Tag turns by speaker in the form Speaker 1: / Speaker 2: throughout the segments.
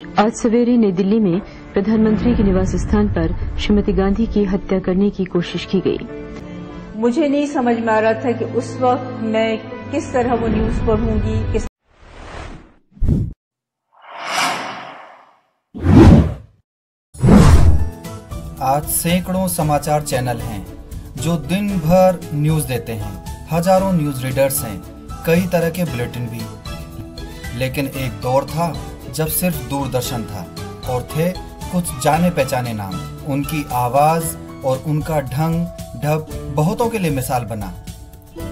Speaker 1: आज सवेरे नई दिल्ली में प्रधानमंत्री के निवास स्थान पर श्रीमती गांधी की हत्या करने की कोशिश की गई।
Speaker 2: मुझे नहीं समझ में आ रहा था कि उस वक्त मैं किस तरह वो न्यूज़ पढ़ूँगी किस
Speaker 3: आज सैकड़ों समाचार चैनल हैं जो दिन भर न्यूज़ देते हैं। हज़ारों न्यूज़ रीडर्स हैं कई तरह के बुलेटिन भी। लेकिन एक दौर था जब सिर्फ़ दूरदर्शन था और थे कुछ जाने पहचाने नाम। उनकी आवाज़ और उनका ढंग, ढब बहुतों के लिए मिसाल बना।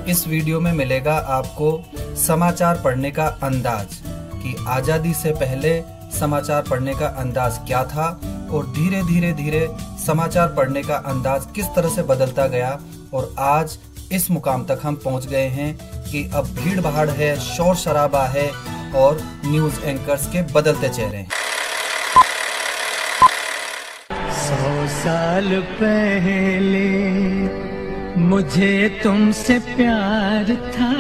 Speaker 3: इस वीडियो में मिलेगा आपको समाचार पढ़ने का अंदाज कि आज़ादी से पहले समाचार पढ़ने का अंदाज क्या था और धीरे धीरे धीरे समाचार पढ़ने का अंदाज किस तरह से बदलता गया और आज इस मुकाम तक हम पहुँच गए हैं कि अब भीड़ भाड़ है शोर शराबा है और न्यूज़ एंकर्स के बदलते चेहरे
Speaker 4: सौ साल पहले मुझे तुमसे प्यार था,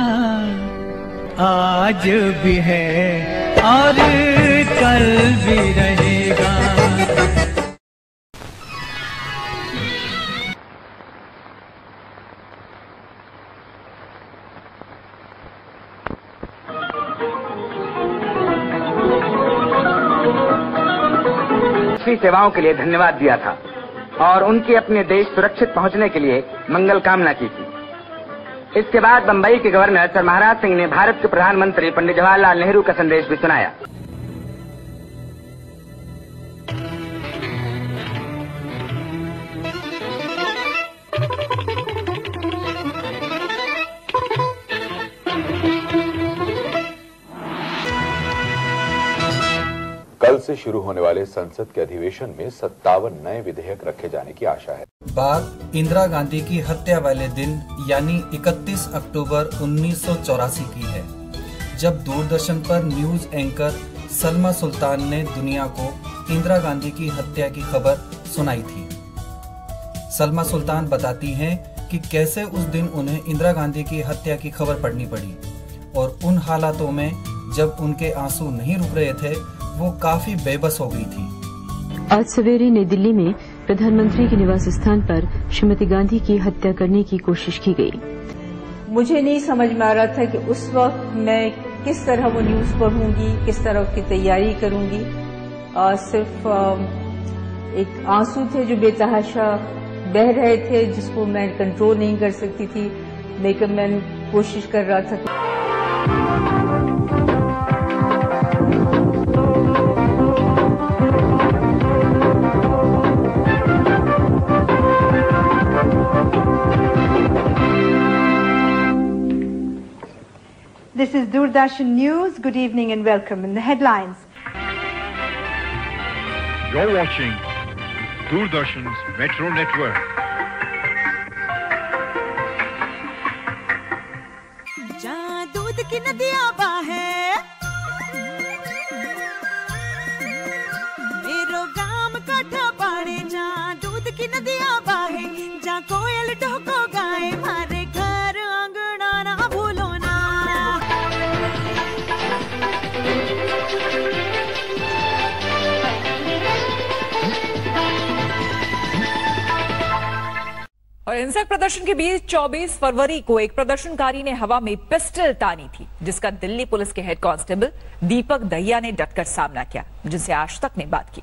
Speaker 4: आज भी है और कल भी रहेगा
Speaker 5: की सेवाओं के लिए धन्यवाद दिया था और उनकी अपने देश सुरक्षित पहुँचने के लिए मंगल कामना की थी। इसके बाद बंबई के गवर्नर सर महाराज सिंह ने भारत के प्रधानमंत्री पंडित जवाहरलाल नेहरू का संदेश भी सुनाया।
Speaker 6: से शुरू होने वाले संसद के अधिवेशन में सत्तावन नए विधेयक रखे जाने की आशा है।
Speaker 3: बात इंदिरा गांधी की हत्या वाले दिन, यानी 31 अक्टूबर उन्नीस सौ चौरासी की है, जब दूरदर्शन पर न्यूज़ एंकर सलमा सुल्तान ने दुनिया को इंदिरा गांधी की हत्या की खबर सुनाई थी। सलमा सुल्तान बताती हैं कि कैसे उस दिन उन्हें इंदिरा गांधी की हत्या की खबर पढ़नी पड़ी, और उन हालातों में जब उनके आँसू नहीं रुक रहे थे वो काफ़ी बेबस हो गई थी।
Speaker 1: आज सवेरे नई दिल्ली में प्रधानमंत्री के निवास स्थान पर श्रीमती गांधी की हत्या करने की कोशिश की गई।
Speaker 2: मुझे नहीं समझ में आ रहा था कि उस वक्त मैं किस तरह वो न्यूज़ पढ़ूँगी किस तरह उसकी तैयारी करूँगी। आ, सिर्फ़ आ, एक आँसू थे जो बेतहाशा बह रहे थे जिसको मैं कंट्रोल नहीं कर सकती थी। मेकअप मैन कोशिश कर रहा था
Speaker 7: This is Doordarshan News. Good evening and welcome. In the headlines,
Speaker 8: You're watching Doordarshan's Metro Network.
Speaker 9: जहाँ दूध की नदियाँ बाहे
Speaker 10: हिंसक प्रदर्शन के बीच 24 फरवरी को एक प्रदर्शनकारी ने हवा में पिस्टल तानी थी, जिसका दिल्ली पुलिस के हेड कांस्टेबल दीपक दहिया ने डटकर सामना किया, जिनसे आज तक ने बात की।